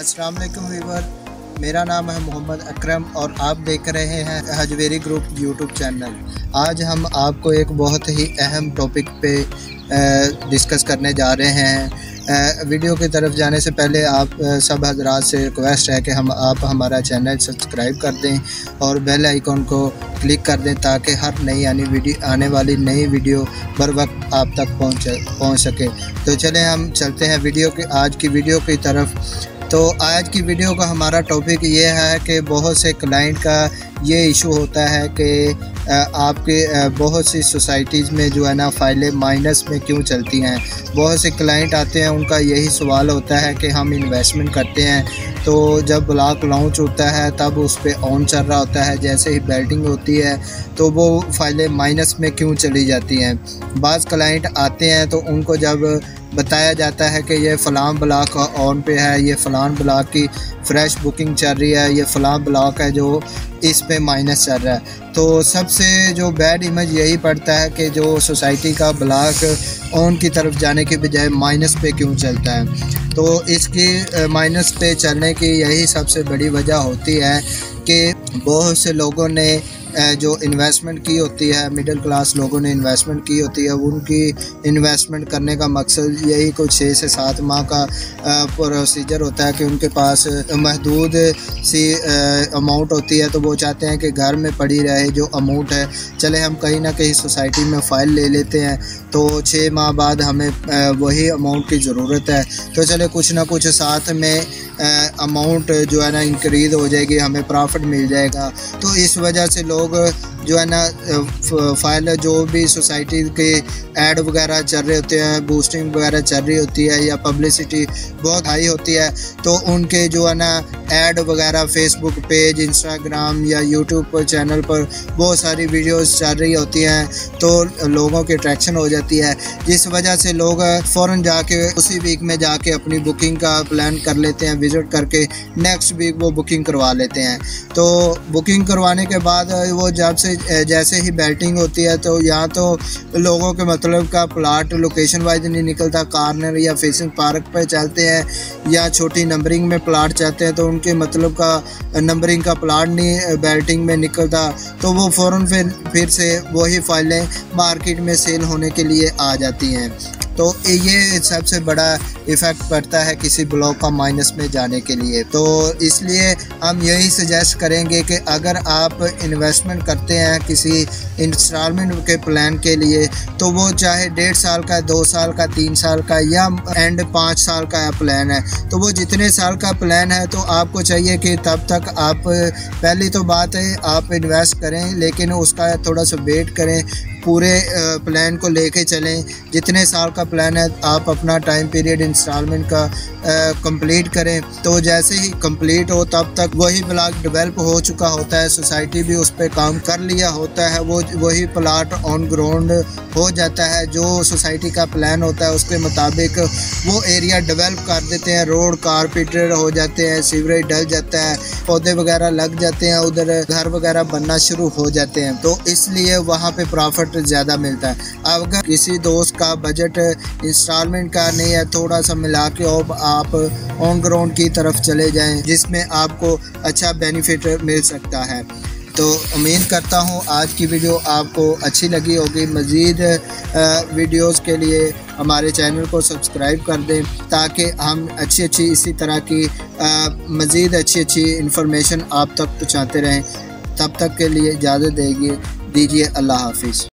अस्सलाम वालेकुम वीवर मेरा नाम है मोहम्मद अकरम और आप देख रहे हैं हजवेरी ग्रुप यूट्यूब चैनल। आज हम आपको एक बहुत ही अहम टॉपिक पे डिस्कस करने जा रहे हैं। वीडियो की तरफ़ जाने से पहले आप सब हजरात से रिक्वेस्ट है कि हम आप हमारा चैनल सब्सक्राइब कर दें और बेल आइकॉन को क्लिक कर दें ताकि हर नई आने वीडियो, आने वाली नई वीडियो बर वक्त आप तक पहुँच पहुँच सके। तो चलें हम चलते हैं वीडियो के, आज की वीडियो की तरफ़। तो आज की वीडियो का हमारा टॉपिक ये है कि बहुत से क्लाइंट का ये इशू होता है कि आपके बहुत सी सोसाइटीज़ में जो है ना फाइलें माइनस में क्यों चलती हैं? बहुत से क्लाइंट आते हैं, उनका यही सवाल होता है कि हम इन्वेस्टमेंट करते हैं तो जब ब्लॉक लॉन्च होता है, तब उस पर ऑन चल रहा होता है, जैसे ही बेल्टिंग होती है तो वो फाइलें माइनस में क्यों चली जाती हैं? बाज़ क्लाइंट आते हैं तो उनको जब बताया जाता है कि ये फ़लाँ ब्लॉक ऑन पे है, ये फ़लाँ ब्लॉक की फ़्रेश बुकिंग चल रही है, ये फ़लाँ ब्लॉक है जो इस पे माइनस चल रहा है। तो सबसे जो बैड इमेज यही पड़ता है कि जो सोसाइटी का ब्लॉक ऑन की तरफ़ जाने के बजाय माइनस पे क्यों चलता है। तो इसकी माइनस पे चलने की यही सबसे बड़ी वजह होती है कि बहुत से लोगों ने जो इन्वेस्टमेंट की होती है मिडिल क्लास लोगों ने इन्वेस्टमेंट की होती है, उनकी इन्वेस्टमेंट करने का मकसद यही कुछ छः से सात माह का प्रोसीजर होता है कि उनके पास महदूद सी अमाउंट होती है तो वो चाहते हैं कि घर में पड़ी रहे जो अमाउंट है। चले, हम कहीं ना कहीं सोसाइटी में फ़ाइल ले लेते हैं तो छः माह बाद हमें वही अमाउंट की ज़रूरत है। तो चले, कुछ ना कुछ साथ में अमाउंट जो है ना इंक्रीज़ हो जाएगी, हमें प्रॉफिट मिल जाएगा। तो इस वजह से लोग जो है ना फ़ाइल जो भी सोसाइटी के एड वगैरह चल रहे होते हैं बूस्टिंग वगैरह चल रही होती है या पब्लिसिटी बहुत हाई होती है तो उनके जो है ना एड वगैरह फेसबुक पेज इंस्टाग्राम या यूट्यूब पर चैनल पर बहुत सारी वीडियोस चल रही होती हैं तो लोगों की अट्रैक्शन हो जाती है। जिस वजह से लोग फ़ौर जाके, उसी वीक में जाके अपनी बुकिंग का प्लान कर लेते हैं विज़िट करके नेक्स्ट वीक वो बुकिंग करवा लेते हैं। तो बुकिंग करवाने के बाद वो जब से जैसे ही बैटिंग होती है तो यहाँ तो लोगों के मतलब का प्लाट लोकेशन वाइज नहीं निकलता कार्नर या फेसिंग पार्क पर चलते हैं या छोटी नंबरिंग में प्लाट चाहते हैं तो उनके मतलब का नंबरिंग का प्लाट नहीं बैटिंग में निकलता तो वो फ़ौर फिर फिर से वही फाइलें मार्केट में सेल होने के लिए आ जाती हैं। तो ये सबसे बड़ा इफ़ेक्ट पड़ता है किसी ब्लॉक का माइनस में जाने के लिए। तो इसलिए हम यही सजेस्ट करेंगे कि अगर आप इन्वेस्टमेंट करते हैं किसी इंस्टॉलमेंट के प्लान के लिए तो वो चाहे डेढ़ साल का, दो साल का, तीन साल का या एंड पाँच साल का प्लान है। तो वो जितने साल का प्लान है तो आपको चाहिए कि तब तक आप, पहली तो बात है, आप इन्वेस्ट करें, लेकिन उसका थोड़ा सा वेट करें। पूरे प्लान को लेके चलें। जितने साल का प्लान है, आप अपना टाइम पीरियड इंस्टॉलमेंट का कंप्लीट करें। तो जैसे ही कंप्लीट हो, तब तक वही ब्लॉक डेवलप हो चुका होता है। सोसाइटी भी उस पर काम कर लिया होता है। वो, वही प्लाट ऑन ग्राउंड हो जाता है। जो सोसाइटी का प्लान होता है, उसके मुताबिक वो एरिया डेवलप कर देते हैं। रोड कारपेटर हो जाते हैं सीवरेज डल जाता है, पौधे वगैरह लग जाते हैं, उधर घर वगैरह बनना शुरू हो जाते हैं। तो इसलिए वहाँ पे प्रॉफिट बजट ज़्यादा मिलता है। अगर किसी दोस्त का बजट इंस्टॉलमेंट का नहीं है थोड़ा सा मिला के आप ऑन ग्राउंड की तरफ़ चले जाएँ, जिसमें आपको अच्छा बेनिफिट मिल सकता है। तो उम्मीद करता हूँ आज की वीडियो आपको अच्छी लगी होगी। मज़ीद वीडियोस के लिए हमारे चैनल को सब्सक्राइब कर दें, ताकि हम अच्छी अच्छी इसी तरह की मज़ीद अच्छी अच्छी इन्फॉर्मेशन आप तक पहुँचाते रहें। तब तक के लिए इजाज़त देगी, दीजिए अल्लाह हाफिज़।